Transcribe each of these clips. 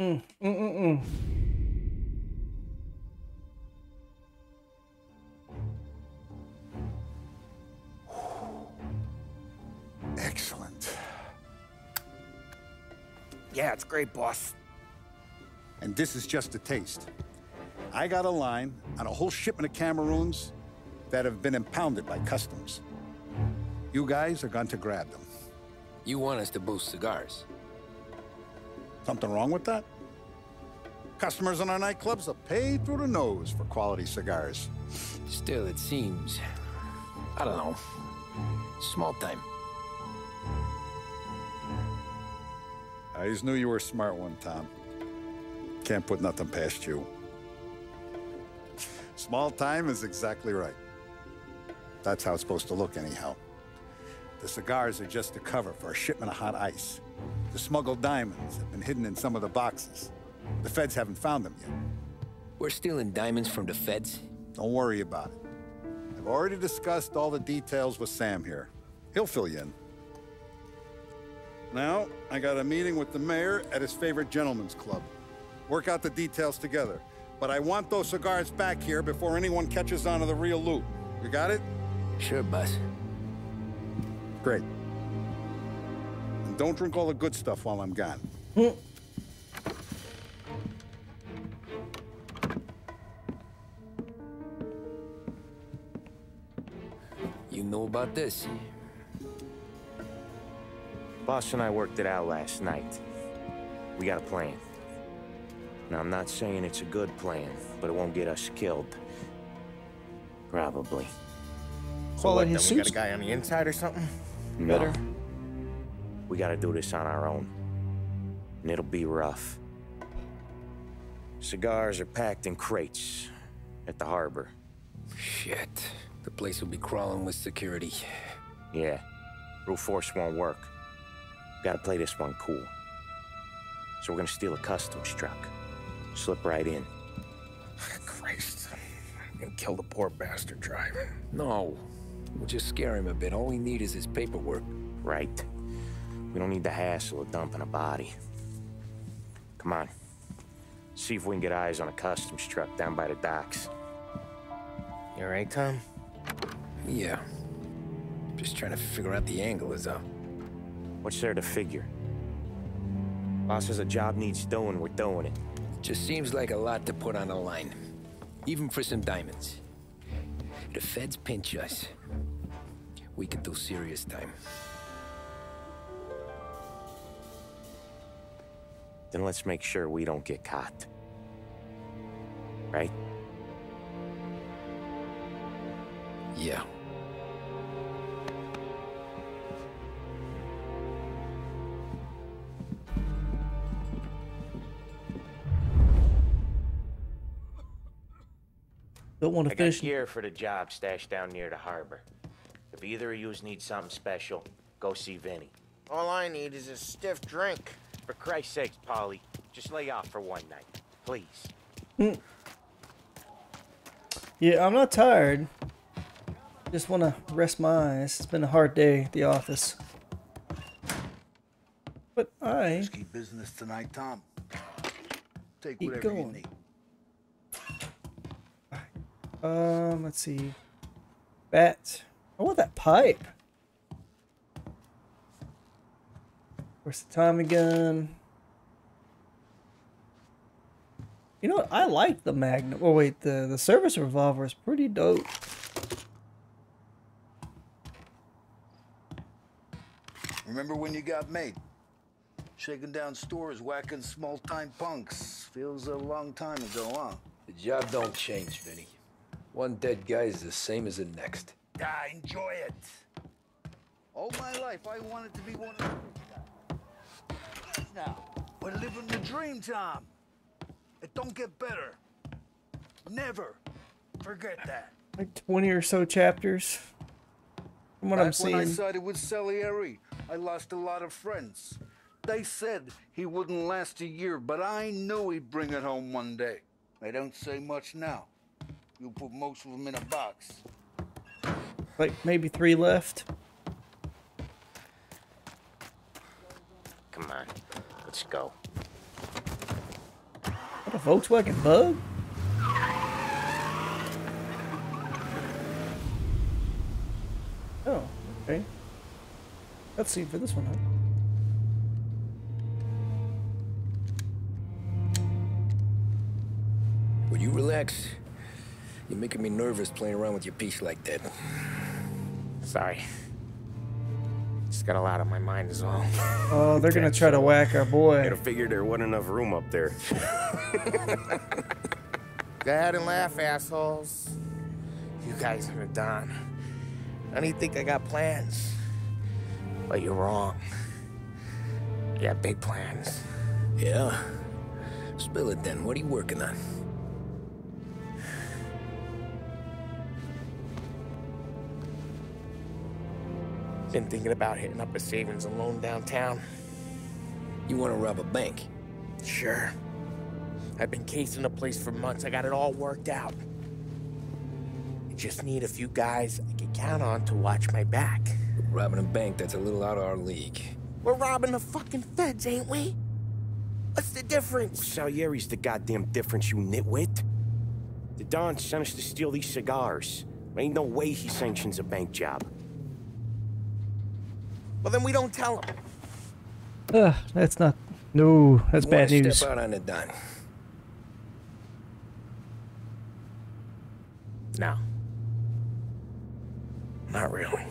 Mm, mm, mm, mm. Excellent. Yeah, it's great, boss. And this is just a taste. I got a line on a whole shipment of Cameroons that have been impounded by customs. You guys are going to grab them. You want us to boost cigars? Something wrong with that? Customers in our nightclubs are paid through the nose for quality cigars. Still, it seems... I don't know. Small time. I just knew you were a smart one, Tom. Can't put nothing past you. Small time is exactly right. That's how it's supposed to look, anyhow. The cigars are just a cover for a shipment of hot ice. The smuggled diamonds have been hidden in some of the boxes. The feds haven't found them yet. We're stealing diamonds from the feds? Don't worry about it. I've already discussed all the details with Sam here. He'll fill you in. Now, I got a meeting with the mayor at his favorite gentleman's club. Work out the details together. But I want those cigars back here before anyone catches on to the real loot. You got it? Sure, boss. Great. And don't drink all the good stuff while I'm gone. You know about this? Boss and I worked it out last night. We got a plan. Now, I'm not saying it's a good plan, but it won't get us killed. Probably. Well, what, in his then we got a guy on the inside or something? No. Better. We gotta do this on our own. And it'll be rough. Cigars are packed in crates at the harbor. Shit. The place will be crawling with security. Yeah, brute force won't work. Gotta play this one cool. So we're gonna steal a customs truck. Slip right in. Christ. And kill the poor bastard driver. No. We'll just scare him a bit. All we need is his paperwork. Right. We don't need the hassle of dumping a body. Come on. See if we can get eyes on a customs truck down by the docks. You alright, Tom? Yeah. Just trying to figure out the angle is up. What's there to figure? Boss says a job needs doing, we're doing it. Just seems like a lot to put on the line. Even for some diamonds. If the feds pinch us, we could do serious time. Then let's make sure we don't get caught. Right? Yeah. Don't want to I to got gear for the job stashed down near the harbor. If either of yous need something special, go see Vinny. All I need is a stiff drink. For Christ's sakes, Paulie, just lay off for one night, please. Yeah, I'm not tired. Just want to rest my eyes. It's been a hard day at the office. But I Risky business tonight, Tom. Take Keep whatever going. you need. Um, let's see. Bat. I want that pipe. Where's the Tommy gun? You know what? I like the Magnum. Oh wait, the the service revolver is pretty dope. Remember when you got made? Shaking down stores, whacking small-time punks. Feels a long time ago, huh? The job don't change, Vinny. One dead guy is the same as the next. Ah, enjoy it. All my life, I wanted to be one of those guys. Now, we're living the dream, Tom. It don't get better. Never forget that. Like 20 or so chapters. From what I'm Back when I seeing. sided with Salieri, I lost a lot of friends. They said he wouldn't last a year, but I knew he'd bring it home one day. They don't say much now. You put most of them in a box. Like maybe three left. Come on, let's go. What a Volkswagen Bug? Oh, okay. Let's see for this one, huh? Will you relax? You're making me nervous playing around with your piece like that. Sorry. Just got a lot on my mind is all. Oh, they're gonna try to whack our boy. Gotta figure there wasn't enough room up there. Go ahead and laugh, assholes. You guys are done. I don't think I got plans. But you're wrong. I got big plans. Yeah? Spill it then. What are you working on? Been thinking about hitting up a savings and loan downtown. You want to rob a bank? Sure. I've been casing the place for months. I got it all worked out. I just need a few guys I can count on to watch my back. Robbing a bank, that's a little out of our league. We're robbing the fucking feds, ain't we? What's the difference? Salieri's the goddamn difference, you nitwit. The Don sent us to steal these cigars. Ain't no way he sanctions a bank job. Well, then we don't tell him. Ugh, that's not. No, that's bad wanna news. Step out on the Don. No. Not really.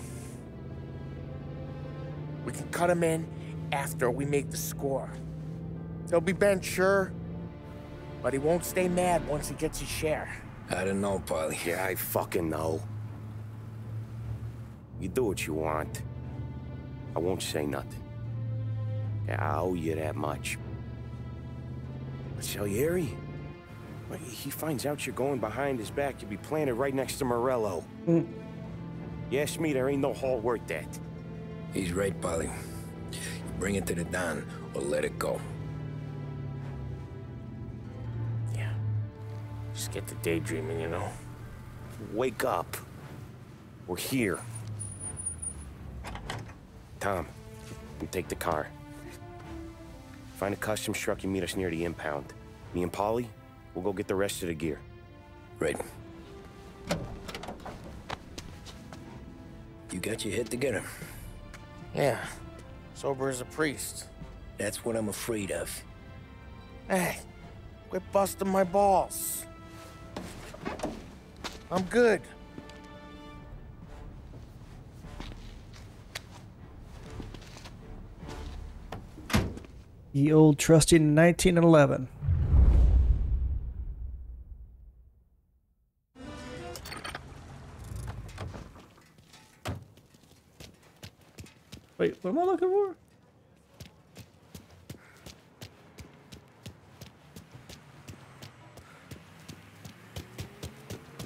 We can cut him in after we make the score. He'll be bent, sure. But he won't stay mad once he gets his share. I don't know, Paulie. Yeah, I fucking know. You do what you want. I won't say nothing. I owe you that much. But Salieri, when he finds out you're going behind his back, you'll be planted right next to Morello. Mm. You ask me, there ain't no haul worth that. He's right, Paulie. You bring it to the Don or let it go. Yeah. Just get to daydreaming, you know? Wake up. We're here. Tom, you take the car. Find a custom truck and meet us near the impound. Me and Paulie, we'll go get the rest of the gear. Right. You got your head together. Yeah. Sober as a priest. That's what I'm afraid of. Hey, quit busting my balls. I'm good. The old trusty 1911. Wait, what am I looking for?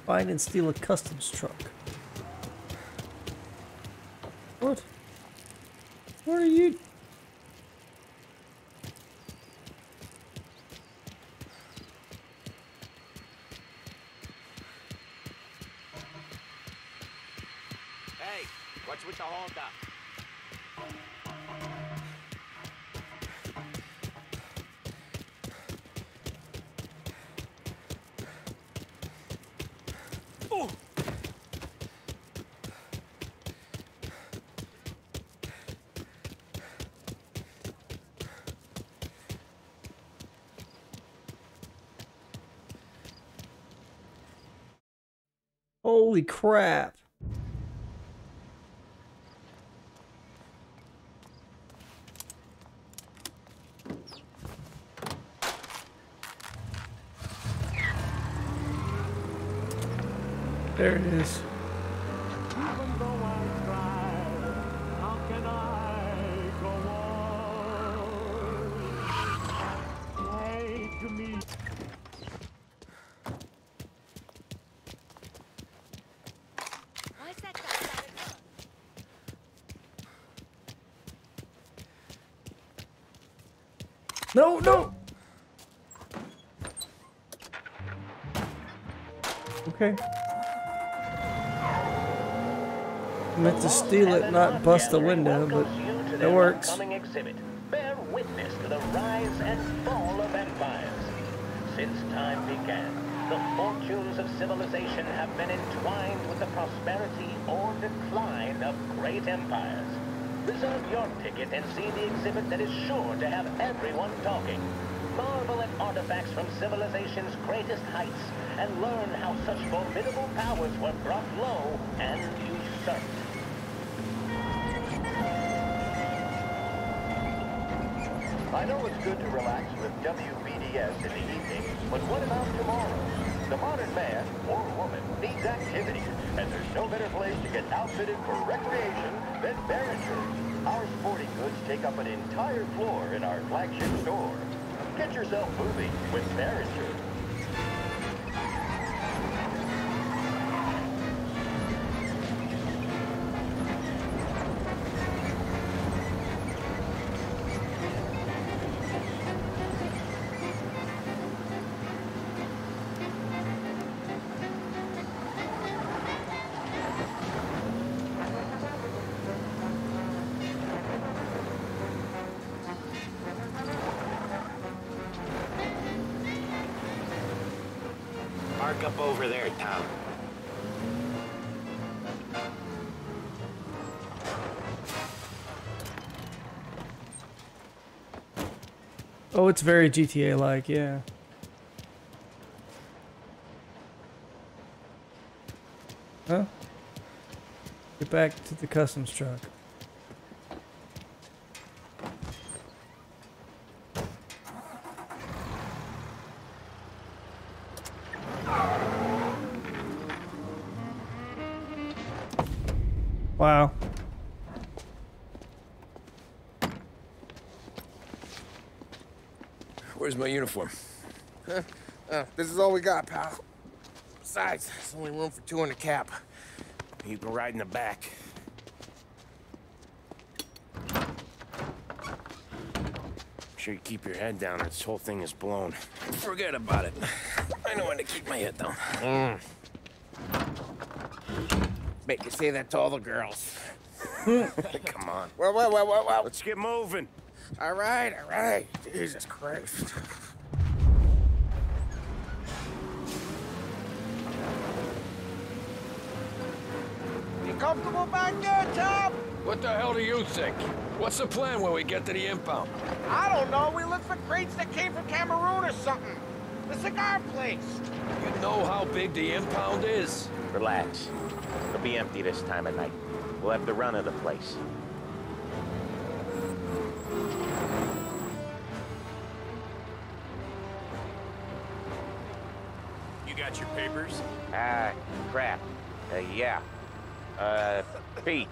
Find and steal a customs truck. What? What are you? Holy crap. Meant to steal it, not bust the window, but it works. Bear witness to the rise and fall of empires. since time began, the fortunes of civilization have been entwined with the prosperity or decline of great empires. Reserve your ticket and see the exhibit that is sure to have everyone talking. Marvel at artifacts from civilization's greatest heights and learn how such formidable powers were brought low and usurped. I know it's good to relax with WBDS in the evening, but what about tomorrow? The modern man or woman needs activity, and there's no better place to get outfitted for recreation than Behringer. Our sporting goods take up an entire floor in our flagship store. Get yourself moving with Behringer. Park up over there, Tom. Oh, it's very GTA like, yeah. Huh? Get back to the customs truck. Where's my? Uh, this is all we got, pal. Besides, there's only room for two in the cap. You can ride in the back. Make sure you keep your head down or this whole thing is blown. Forget about it. I know when to keep my head down. Mm. Make you say that to all the girls. Come on. Well, well, well, well, well. Let's get moving. All right, all right. Jesus Christ. Comfortable back there, Tom? What the hell do you think? What's the plan when we get to the impound? I don't know. We look for crates that came from Cameroon or something. The cigar place. You know how big the impound is? Relax. It'll be empty this time of night. We'll have the run of the place. You got your papers? Ah, crap. Uh, yeah. Uh, Pete,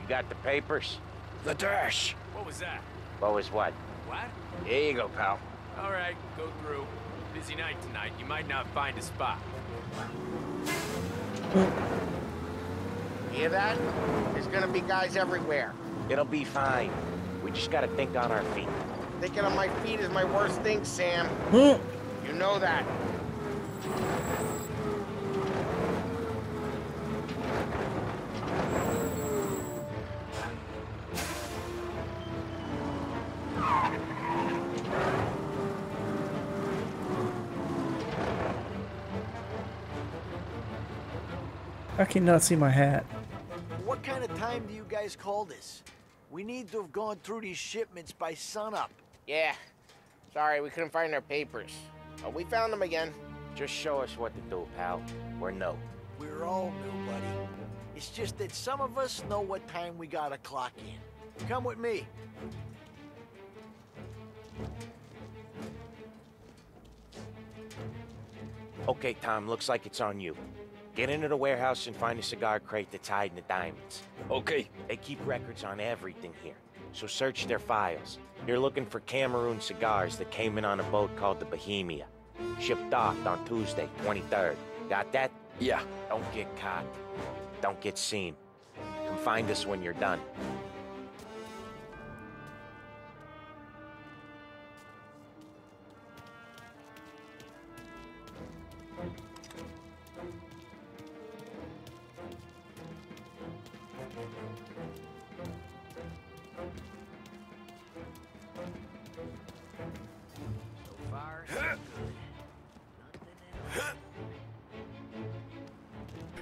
you got the papers? The dash. What was that? What was what? What? Here you go, pal. All right, go through. Busy night tonight. You might not find a spot. Hear that? There's gonna be guys everywhere. It'll be fine. We just gotta think on our feet. Thinking on my feet is my worst thing, Sam. Hmm. You know that. I cannot see my hat. What kind of time do you guys call this? We need to have gone through these shipments by sunup. Yeah. Sorry, we couldn't find our papers. But we found them again. Just show us what to do, pal. We're no. We're all new, buddy. It's just that some of us know what time we gotta clock in. Come with me. Okay, Tom, looks like it's on you. Get into the warehouse and find a cigar crate that's hiding the diamonds. Okay. They keep records on everything here, so search their files. You're looking for Cameroon cigars that came in on a boat called the Bohemia. Shipped off on Tuesday, 23rd. Got that? Yeah. Don't get caught. Don't get seen. Come find us when you're done.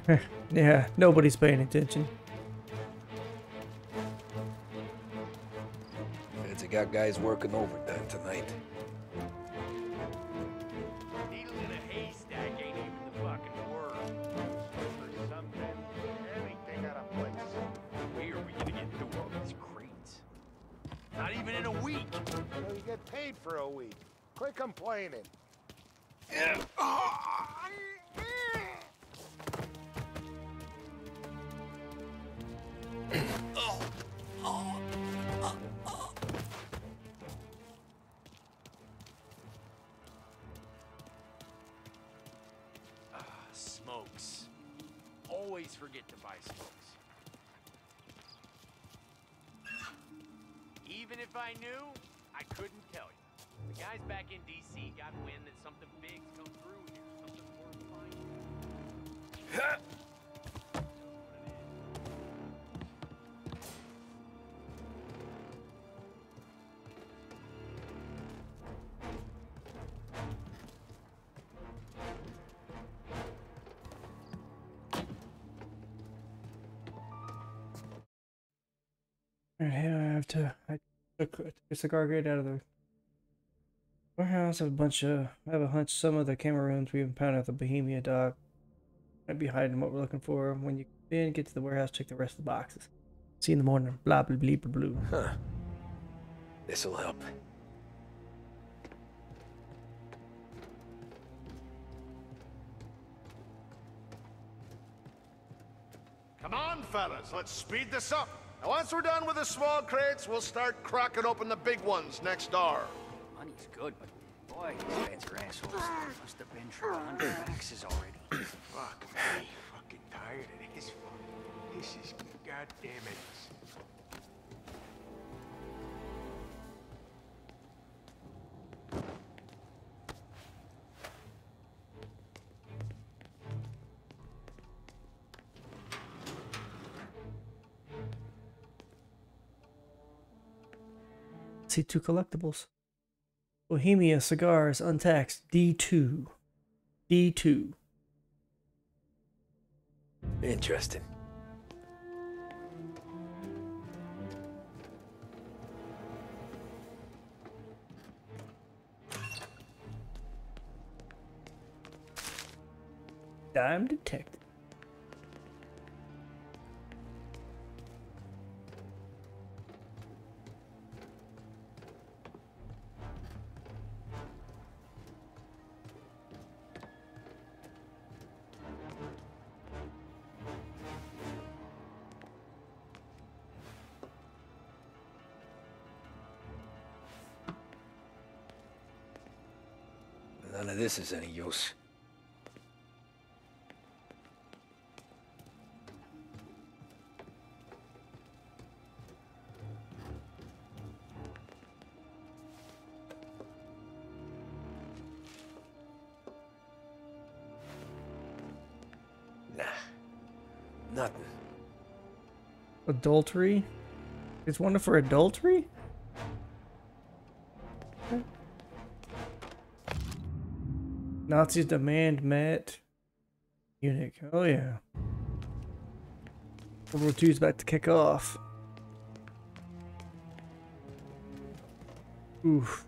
yeah, nobody's paying attention. Feds have got guys working overtime tonight. Needle in a haystack ain't even the fucking word. Something, everything out of place. Where are we gonna get through all these crates? Not even in a week. Well, you get paid for a week. Quit complaining. Alright, I have to. I took a cigar grade out of the warehouse. I have a bunch of. I have a hunch some of the Cameroons we impounded at the Bohemia dock might be hiding what we're looking for. When you in, get to the warehouse, check the rest of the boxes. See you in the morning. Blah blah blah blah blue. Huh. This'll help. Come on, fellas, let's speed this up. Now, once we're done with the small crates, we'll start cracking open the big ones next door. Money's good, but boy, these feds are assholes. They must have been through a hundred faxes already. Fuck me. Fucking tired of this. This is goddamn it. See two collectibles. Bohemia cigars untaxed D2. D2. Interesting. Dime detected. This is any use. Nah. Nothing. Adultery? It's one for adultery? Nazis demand met. Eunuch. Oh yeah. World War II's about to kick off. Oof.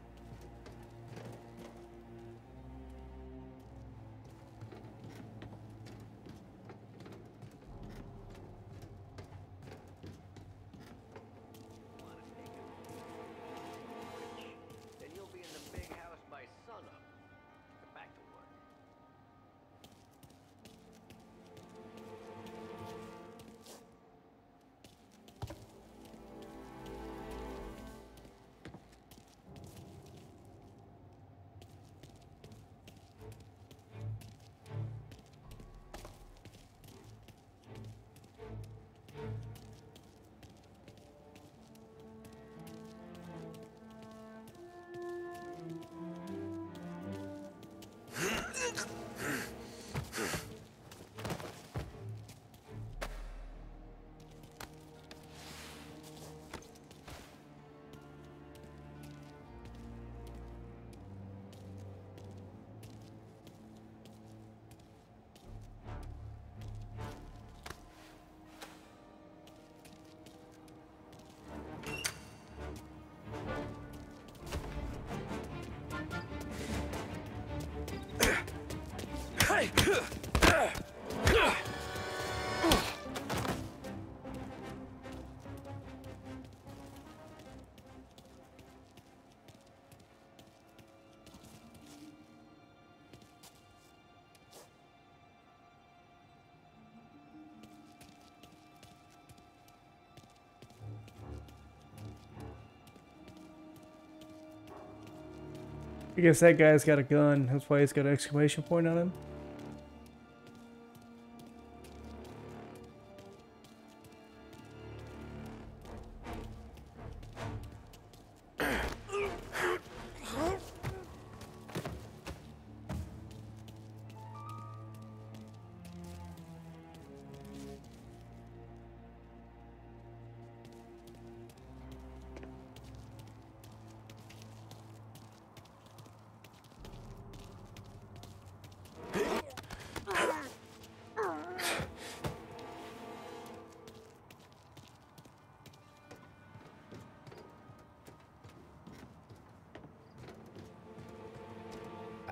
I guess that guy's got a gun. That's why he's got an exclamation point on him.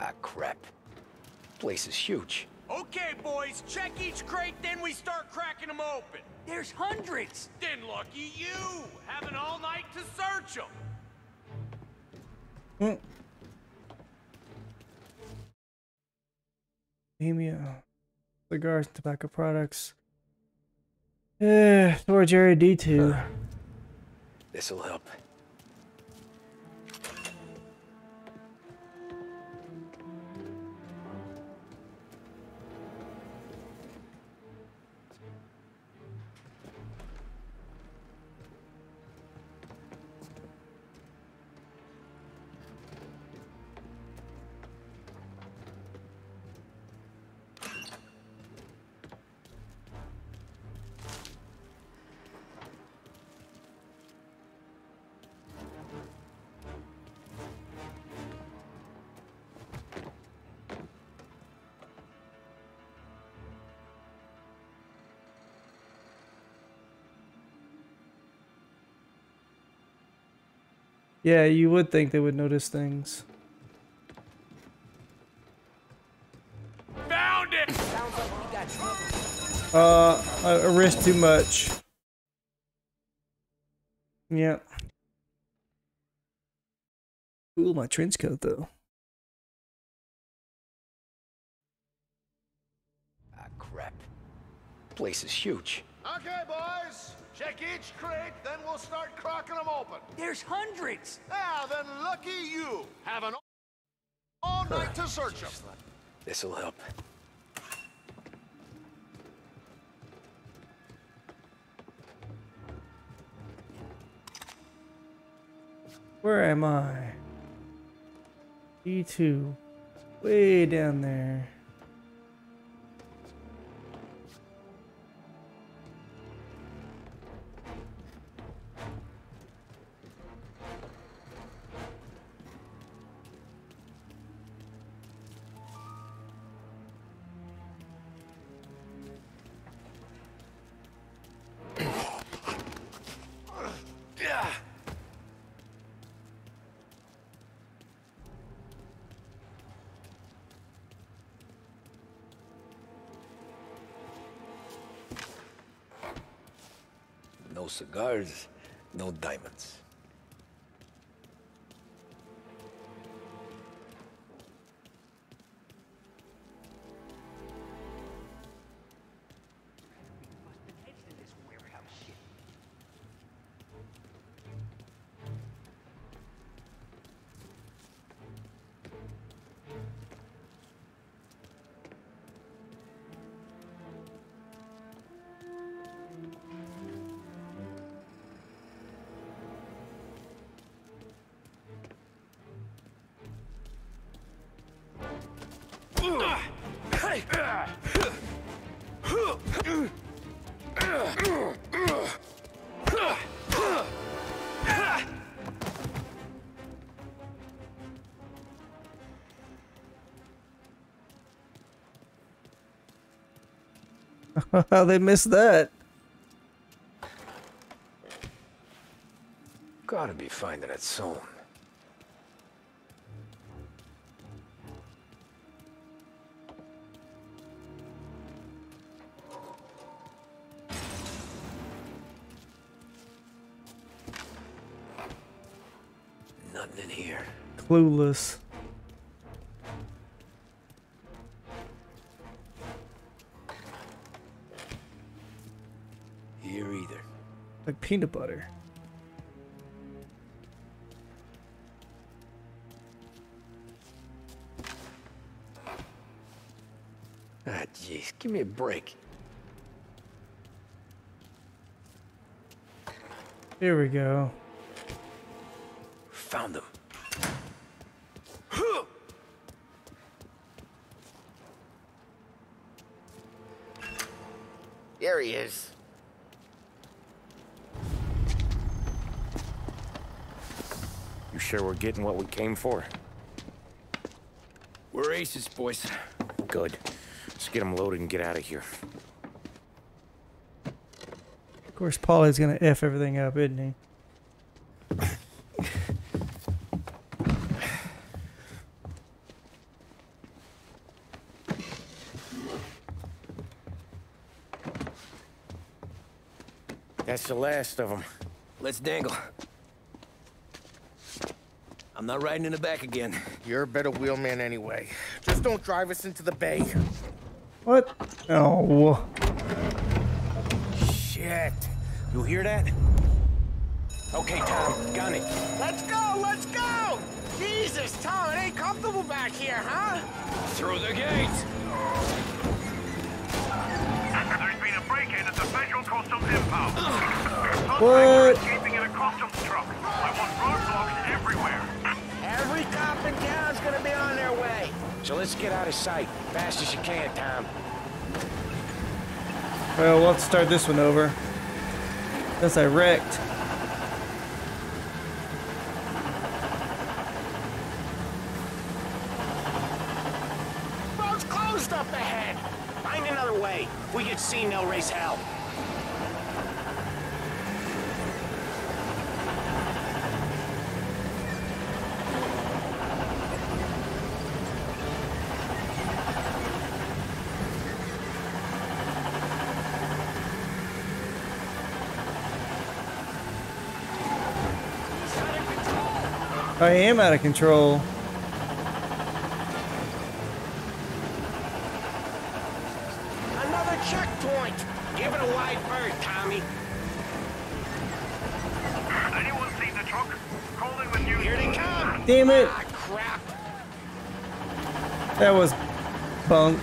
Ah, crap. Place is huge. Okay, boys, check each crate, then we start cracking them open. There's hundreds! Then lucky you, having all night to search them. Mm. Bohemia. Cigars, tobacco products. Eh, storage area D2. This'll help. Yeah, you would think they would notice things. Found it! Uh, I, I risked too much. Yeah. Cool, my trench coat though. Ah, crap. Place is huge. Okay, boys. Check each crate, then we'll start cracking them open. There's hundreds! Yeah, then lucky you. Have an all night to search them. This'll help. Where am I? E2. Way down there. No cigars, no diamonds. they missed that. Gotta be finding it soon. Nothing in here. Clueless. Peanut butter. Ah, jeez. Give me a break. Here we go. Found them. There he is. You sure we're getting what we came for? We're aces, boys. Good. Let's get them loaded and get out of here. Of course, Paulie's gonna f everything up, isn't he? That's the last of them. Let's dangle. I'm not riding in the back again. You're a better wheelman anyway. Just don't drive us into the bay. What? Oh. Shit. You hear that? Okay, Tom, gun it. Let's go, let's go! Jesus, Tom, it ain't comfortable back here, huh? Through the gates! There's been a break-in at the Federal Customs impound. What? Cop in town's gonna be on their way. So let's get out of sight. Fast as you can, Tom. Well, we'll have to start this one over. Since I wrecked. Road's closed up ahead. Find another way. We could see no race hell. I am out of control. Another checkpoint. Give it a wide berth, Tommy. Anyone seen the truck? Calling when you... Here they come. Damn it! Ah, crap. That was bunk.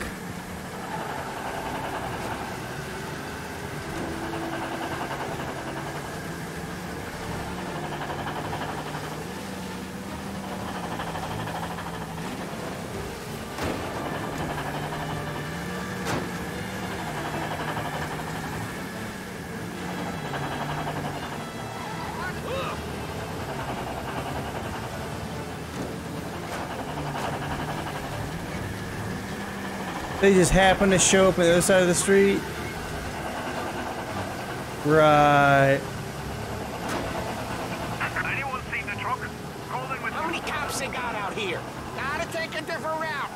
They just happen to show up on the other side of the street. Right. Anyone seen the truck? Calling when How many cops they got out here? Gotta take a different route.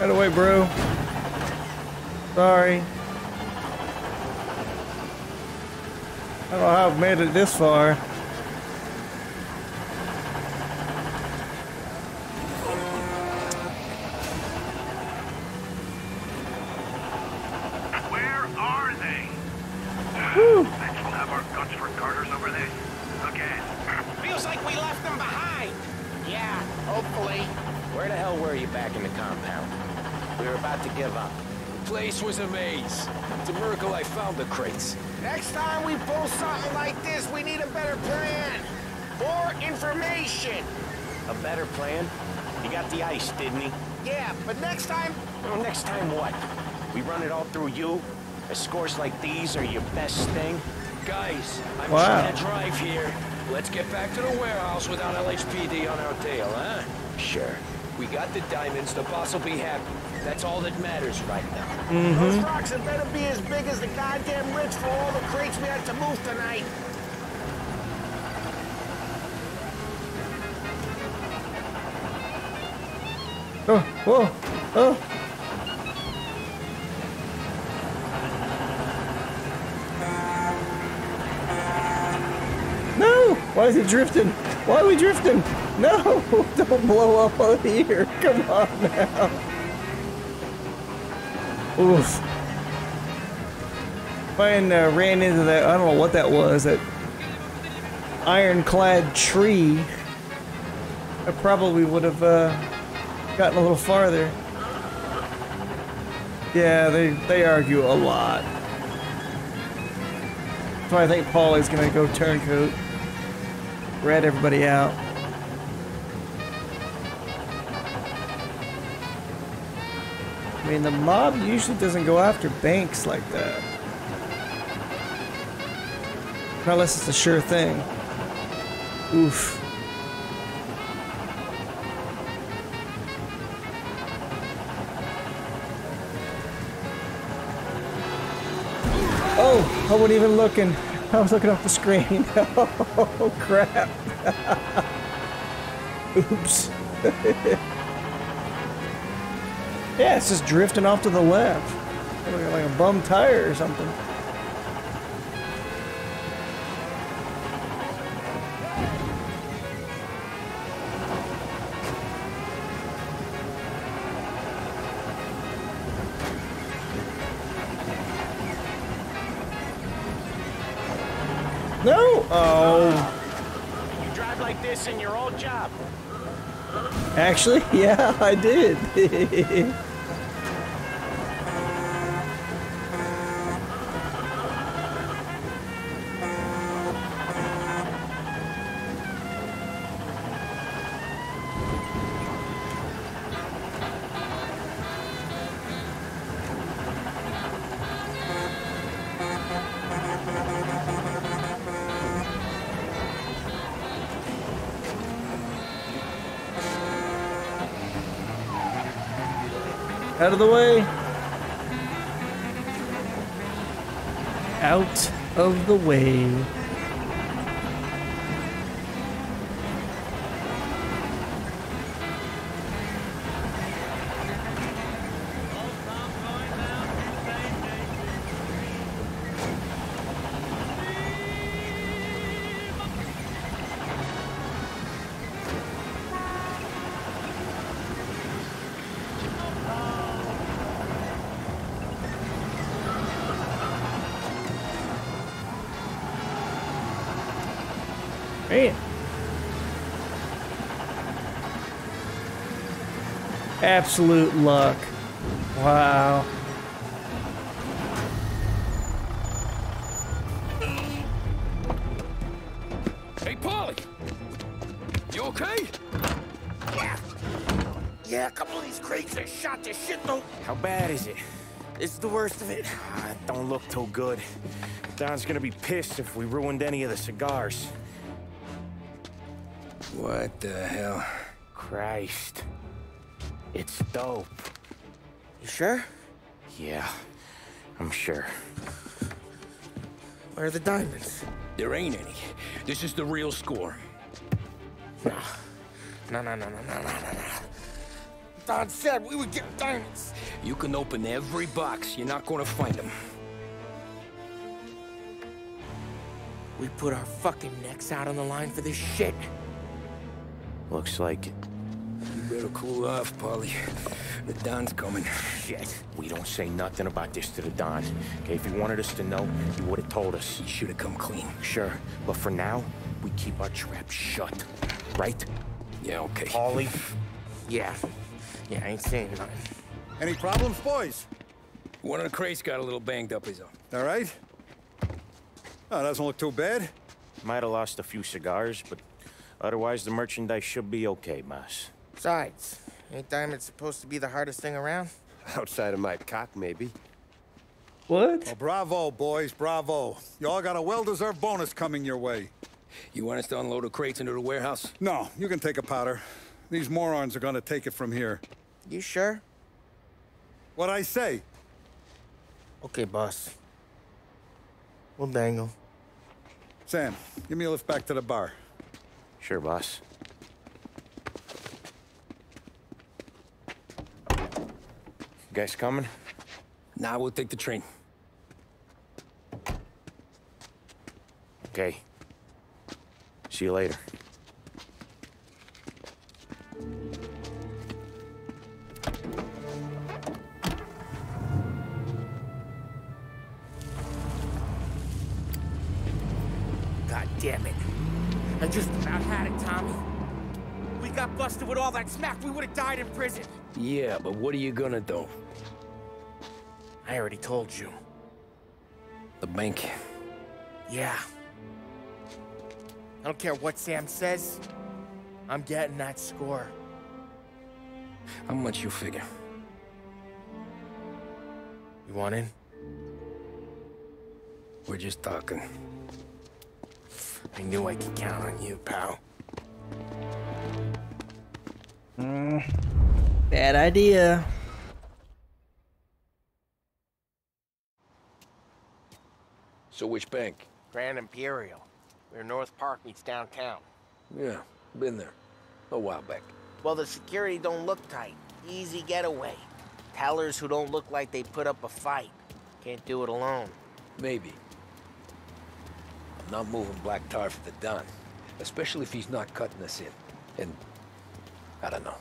Right away, bro. Sorry. I don't know how I've made it this far. Where are they? Let's have our guts for garters over this. Again. Feels like we left them behind. Yeah, hopefully. Where the hell were you back in the compound? We were about to give up. The place was a maze. It's a miracle I found the crates. Next time we pull something like this, we need a better plan. More information. A better plan? He got the ice, didn't he? Yeah, but next time, Well, next time what? We run it all through you? A scores like these are your best thing? Guys, I'm Wow. trying to drive here. Let's get back to the warehouse without LHPD on our tail, huh? Sure. We got the diamonds, the boss will be happy. That's all that matters right now. Mm-hmm. those rocks had better be as big as the goddamn ridge for all the crates we had to move tonight. Oh, whoa, oh. Why is he drifting? Why are we drifting? No! Don't blow up on here. Come on now. Oof. I uh, ran into that, I don't know what that was, that ironclad tree, I probably would have uh, gotten a little farther. Yeah, they, they argue a lot. So I think Paulie's gonna go turncoat, rat everybody out. I mean, the mob usually doesn't go after banks like that. Not unless it's a sure thing. Oof. Oh, I wasn't even looking. I was looking off the screen. Oh, crap. Oops. yeah, it's just drifting off to the left. Like a bum tire or something. Actually, yeah, I did. Out of the way. Out of the way. Absolute luck. Wow. Hey, Paulie! You okay? Yeah. Yeah, a couple of these crates are shot to shit though. How bad is it? It's the worst of it. Ah, it don't look too good. Don's gonna be pissed if we ruined any of the cigars. What the hell? Christ. It's dope. You sure? Yeah, I'm sure. Where are the diamonds? There ain't any. This is the real score. No. No, no, no, no, no, no, no, no. Don said we would get diamonds. You can open every box. You're not going to find them. We put our fucking necks out on the line for this shit. Looks like it. You better cool off, Paulie. The Don's coming. Shit. We don't say nothing about this to the Don. Okay, if he wanted us to know, he would have told us. He should have come clean. Sure, but for now, we keep our trap shut. Right? Yeah, okay. Paulie? Yeah. Yeah, I ain't saying nothing. Any problems, boys? One of the crates got a little banged up, is all. All right? Oh, doesn't look too bad. Might have lost a few cigars, but otherwise the merchandise should be okay, boss. Besides, ain't diamonds supposed to be the hardest thing around? Outside of my cock, maybe. What? Well, bravo, boys, bravo. You all got a well-deserved bonus coming your way. You want us to unload the crates into the warehouse? No, you can take a powder. These morons are gonna take it from here. You sure? What I say? Okay, boss. We'll dangle. Sam, give me a lift back to the bar. Sure, boss. Guys coming? Nah, we'll take the train. Okay. See you later. God damn it. I just about had it, Tommy. We got busted with all that smack. We would have died in prison. Yeah, but what are you gonna do? I already told you. The bank. Yeah. I don't care what Sam says. I'm getting that score. How much you figure? You want in? We're just talking. I knew I could count on you, pal. Mm, bad idea. So which bank? Grand Imperial. Where North Park meets downtown. Yeah, been there. A while back. Well, the security don't look tight. Easy getaway. Tellers who don't look like they put up a fight. Can't do it alone. Maybe. I'm not moving black tar for the Don. Especially if he's not cutting us in. And... I don't know.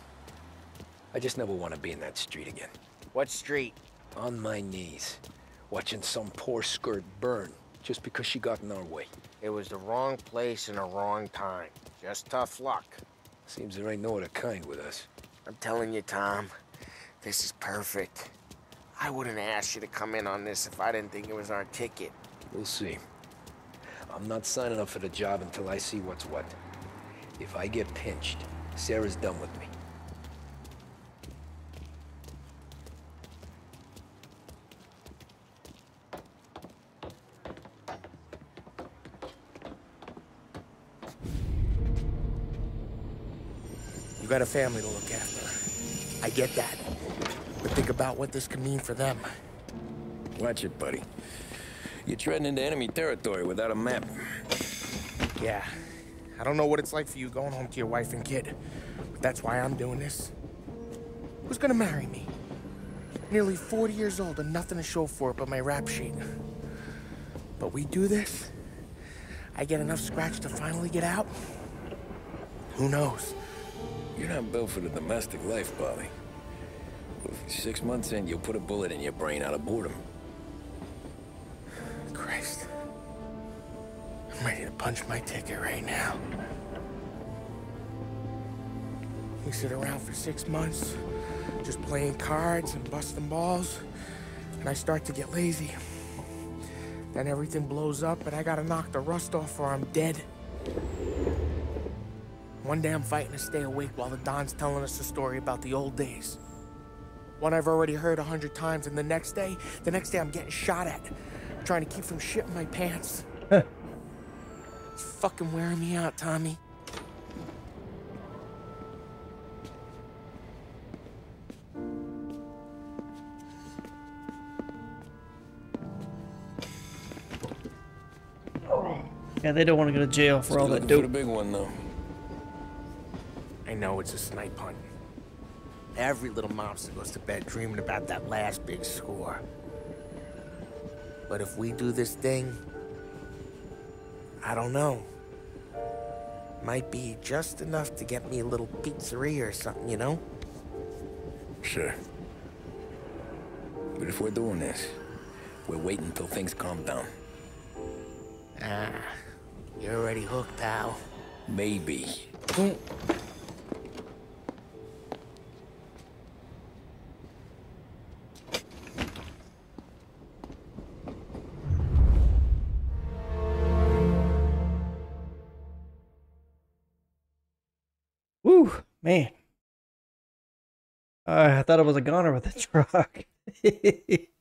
I just never want to be in that street again. What street? On my knees. Watching some poor skirt burn. Just because she got in our way. It was the wrong place and the wrong time. Just tough luck. Seems there ain't no other kind with us. I'm telling you, Tom, this is perfect. I wouldn't ask you to come in on this if I didn't think it was our ticket. We'll see. I'm not signing up for the job until I see what's what. If I get pinched, Sarah's done with me. You got a family to look after. I get that. But think about what this could mean for them. Watch it, buddy. You're treading into enemy territory without a map. Yeah. I don't know what it's like for you going home to your wife and kid. But that's why I'm doing this. Who's gonna marry me? Nearly 40 years old and nothing to show for it but my rap sheet. But we do this, I get enough scratch to finally get out? Who knows? You're not built for the domestic life, Bobby. Six months in, you'll put a bullet in your brain out of boredom. Christ. I'm ready to punch my ticket right now. We sit around for six months, just playing cards and busting balls, and I start to get lazy. Then everything blows up, and I gotta knock the rust off or I'm dead. One day I'm fighting to stay awake while the Don's telling us a story about the old days. One I've already heard a hundred times, and the next day, the next day I'm getting shot at, trying to keep from shitting my pants. it's fucking wearing me out, Tommy. Yeah, they don't want to go to jail for all that For dope. the big one, though. I know it's a snipe hunt. Every little mobster goes to bed dreaming about that last big score. But if we do this thing, I don't know. Might be just enough to get me a little pizzeria or something, you know? Sure. But if we're doing this, we're waiting until things calm down. Ah, you're already hooked, pal. Maybe. Thought it was a goner with the truck.